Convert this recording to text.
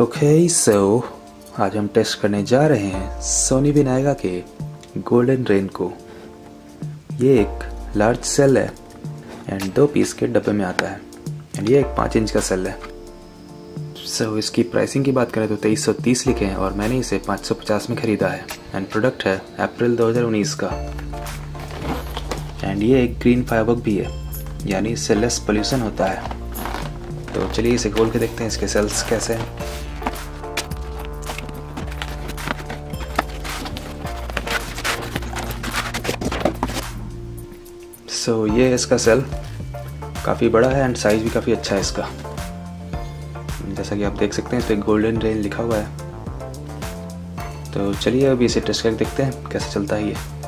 Okay so आज हम test करने जा रहे हैं सोनी विनायका के गोल्डन रेन को। ये एक लार्ज सेल है एंड दो पीस के डब्बे में आता है। एंड ये एक पाँच इंच का सेल है। सो so, इसकी प्राइसिंग की बात करें तो तेईस सौ तीस लिखे हैं और मैंने इसे पाँच सौ पचास में ख़रीदा है। एंड प्रोडक्ट है अप्रैल 2019 का। एंड ये एक ग्रीन फाइबर भी है। यानी इससे लेस पोल्यूशन होता है। तो चलिए इसे खोल के देखते हैं इसके सेल्स कैसे हैं। सो so, ये है इसका सेल काफ़ी बड़ा है एंड साइज़ भी काफ़ी अच्छा है इसका। जैसा कि आप देख सकते हैं इस पर गोल्डन रेन लिखा हुआ है। तो चलिए अभी इसे टेस्ट करके देखते हैं कैसे चलता है ये।